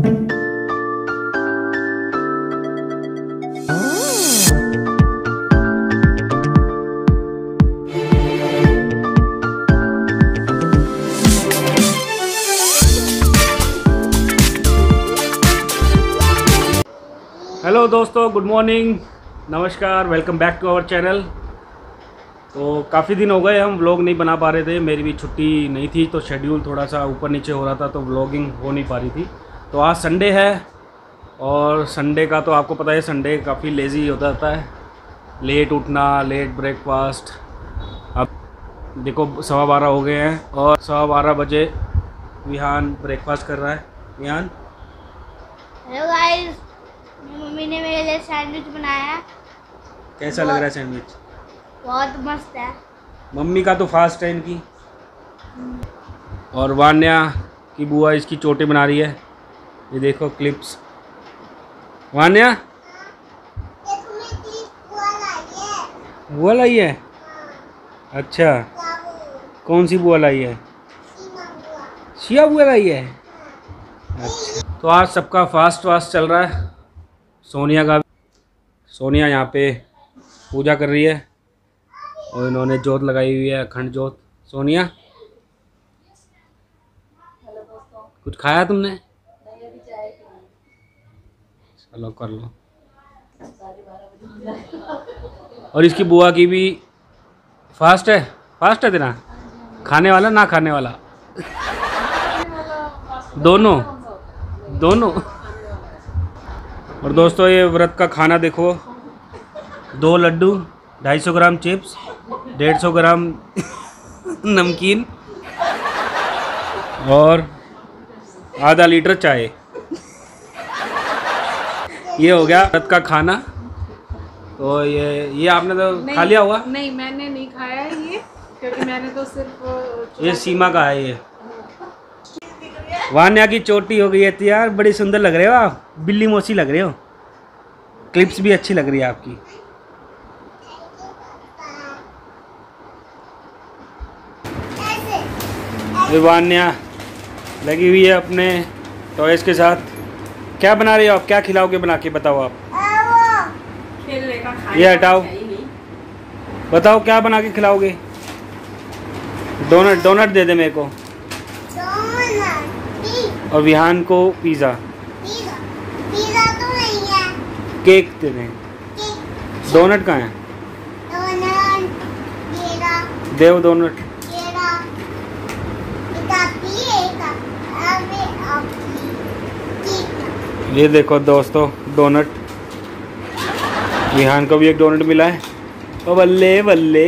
Hello दोस्तों good morning नमस्कार welcome back to our channel तो काफ़ी दिन हो गए हम व्लॉग नहीं बना पा रहे थे, मेरी भी छुट्टी नहीं थी तो शेड्यूल थोड़ा सा ऊपर नीचे हो रहा था तो व्लॉगिंग हो नहीं पा रही थी। तो आज संडे है और संडे का तो आपको पता है संडे काफ़ी लेज़ी होता रहता है। लेट उठना लेट ब्रेकफास्ट अब देखो सवा बारह हो गए हैं और सवा बारह बजे विहान ब्रेकफास्ट कर रहा है। विहान? हेलो गाइस मम्मी ने मेरे लिए सैंडविच बनाया। कैसा लग रहा है सैंडविच बहुत मस्त है। मम्मी का तो फास्ट है इनकी। और वान्या की बुआ इसकी चोटी बना रही है। ये देखो क्लिप्स वान्या? बुआ लाई है? अच्छा। कौन सी बुआ लाई है? शिया बुआ लाई है? अच्छा। तो आज सबका फास्ट वास्ट चल रहा है। सोनिया का सोनिया यहाँ पे पूजा कर रही है। और इन्होंने जोत लगाई हुई है, अखंड जोत। सोनिया? कुछ खाया तुमने? चलो कर लो। और इसकी बुआ की भी फास्ट है? फास्ट है तेरा? खाने वाला, ना खाने वाला? दोनों? दोनों? और दोस्तों, ये व्रत का खाना देखो। दो लड्डू, ढाई सौ ग्राम चिप्स, डेढ़ सौ ग्राम नमकीन और आधा लीटर चाय। ये हो गया व्रत का खाना। तो ये ये आपने तो खा लिया होगा? नहीं मैंने नहीं खाया है ये क्योंकि मैंने तो सिर्फ़ ये सीमा का है ये। वान्या की चोटी हो गई है यार बड़ी सुंदर लग रहे हो आप बिल्ली मोसी लग रहे हो। क्लिप्स भी अच्छी लग रही है आपकी। वान्या लगी हुई है अपने टॉयज के साथ। क्या बना रही हो आप? क्या खिलाओगे बना के बताओ आप। खेलने का ये हटाओ। बताओ क्या बना के खिलाओगे? डोनट डोनट दे दे मेरे को। और विहान को पिज़्ज़ा। पिज़्ज़ा तो नहीं है केक दे दें। डोनट कहाँ है? देव डोनट येरा एक आपकी एक अबे आपकी ठीक ये देखो दोस्तों डोनट विहान को भी एक डोनट मिला है। ओ बल्ले बल्ले।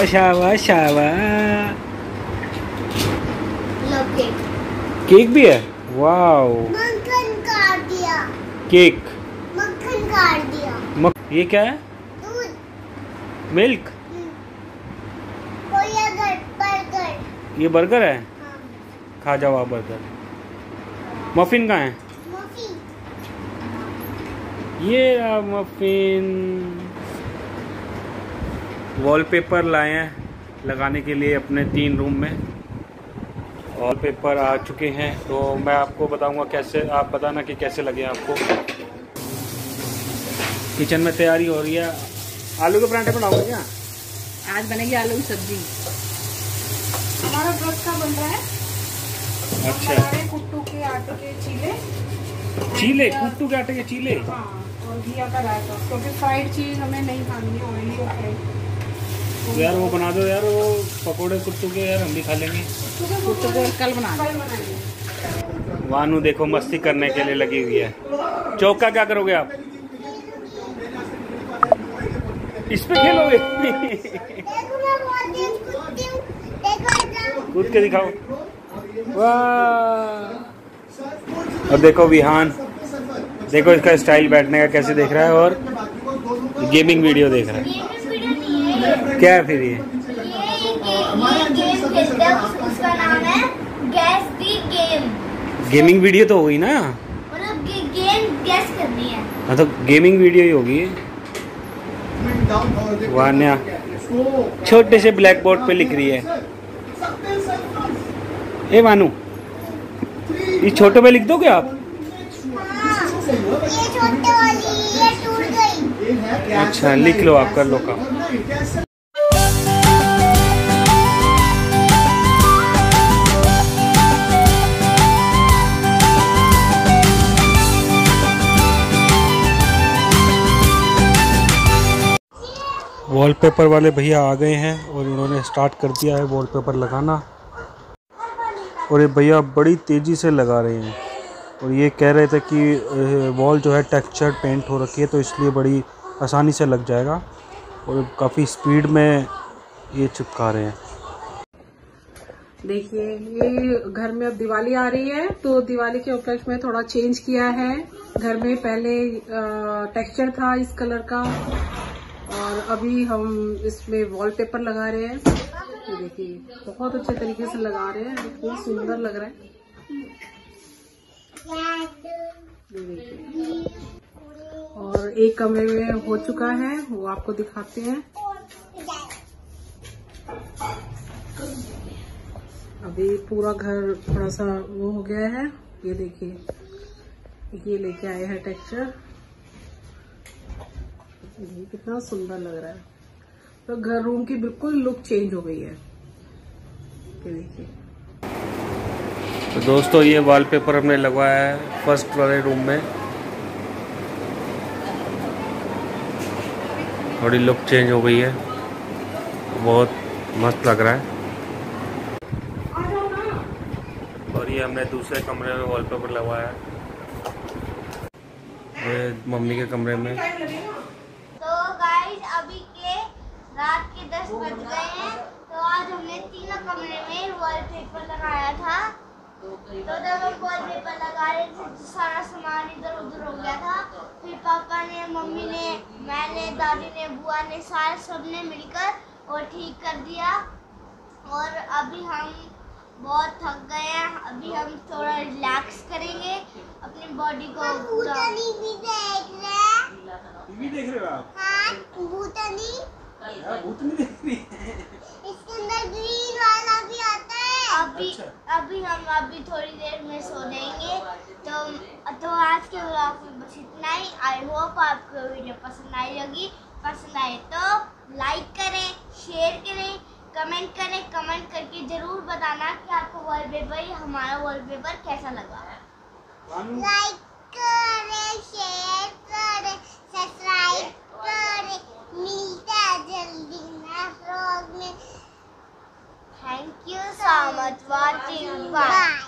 अशावा शावा केक केक भी है? वाओ। मक्खन काट दिया। केक। मक्खन काट दिया। मक ये क्या है? दूध। मिल्क। कोई अगर बर्गर। ये बर्गर है? हाँ। खा जाओ आप बर्गर। मफिन कहाँ है? ये रहा मफिन वॉलपेपर लाए हैं लगाने के लिए अपने तीन रूम में। वॉलपेपर आ चुके हैं तो मैं आपको बताऊँगा कैसे आप बताना कि कैसे लगे आपको। किचन में तैयारी हो रही है। आलू के पराठे बनाओगे क्या? आज बनेगी आलू की सब्ज़ी। हमारा व्रत का बन रहा है। अच्छा। कुट्टू के आटे के चीले। चीले? कुट्टू के आटे के चीले? हाँ। और घिया का रायता क्योंकि फ्राइड चीज़ हमें नहीं खानी है ऑयली और फ्राइड तो यार वो बना दो यार वो पकोड़े कुट्टू के यार हम भी खा लेंगे। कुट्टू को कल बना बनाएँगे। वानू देखो मस्ती करने के लिए लगी हुई है। चौका क्या करोगे आप? इस पे खेलोगे देखो मैं बहुत तेज कूदती हूँ देखो इधर कूद के दिखाओ। वाह। और देखो विहान। देखो इसका स्टाइल बैठने का कैसे देख रहा है और गेमिंग वीडियो देख रहा है। क्या है फिर ये? दी गेमिंग वीडियो तो होगी ना? है तो गेमिंग वीडियो ही होगी वान्या, छोटे से ब्लैक बोर्ड पे लिख रही है। ए, वानू, ये छोटे पे लिख दोगे आप ये छोटे वाली ये टूट गई अच्छा लिख लो आप, कर लो काम। वॉलपेपर वाले भैया आ गए हैं और इन्होंने स्टार्ट कर दिया है वॉलपेपर लगाना। और ये भैया बड़ी तेज़ी से लगा रहे हैं। और ये कह रहे थे कि वॉल जो है टेक्सचर पेंट हो रखी है तो इसलिए बड़ी आसानी से लग जाएगा और काफ़ी स्पीड में ये चिपका रहे हैं। देखिए, ये घर में अब दिवाली आ रही है तो दिवाली के उपलक्ष्य में थोड़ा चेंज किया है। घर में पहले टेक्सचर था इस कलर का, और अभी हम इसमें वॉलपेपर लगा रहे हैं। देखिए, बहुत अच्छे तरीके से लगा रहे हैं, बहुत सुंदर लग रहा है। और एक कमरे में हो चुका है, वो आपको दिखाते हैं। अभी पूरा घर थोड़ा सा वो हो गया है, ये देखिए। ये लेके आए हैं टेक्सचर ये कितना सुंदर लग रहा है। तो घर रूम की बिल्कुल लुक चेंज हो गई है। ये देखिए। तो दोस्तों, ये वॉलपेपर हमने लगवाया है फ़र्स्ट वाले रूम में। थोड़ी लुक चेंज हो गई है। बहुत मस्त लग रहा है। और ये हमने दूसरे कमरे में वॉलपेपर लगवाया। है मम्मी के कमरे में। तो गाइस अभी के रात के दस बज गए हैं। तो आज हमने तीनों कमरे में वॉलपेपर लगाया था। तो जब हम वॉलपेपर लगा रहे थे तो सारा सामान इधर उधर हो गया था। फिर पापा ने मम्मी ने मैंने दादी ने बुआ ने सारे सबने मिलकर और ठीक कर दिया। और अभी हम बहुत थक गए हैं। अभी हम थोड़ा रिलैक्स करेंगे। अपनी बॉडी को पूरा भी देख रहे हैं। टीवी देख रहे हो आप? हाँ भूतनी। भूतनी देख रही है। इसके अंदर ग्रीन है अभी अभी हम अभी थोड़ी देर में सो जाएँगे। तो तो आज के ब्लॉग में बस इतना ही। आई होप आपको वीडियो पसंद आई होगी। पसंद आए तो लाइक करें शेयर करें कमेंट करें। कमेंट करके ज़रूर बताना कि आपको वॉलपेपर हमारा वॉलपेपर कैसा लगा। लाइक करें शेयर करें सब्सक्राइब watching. Bye.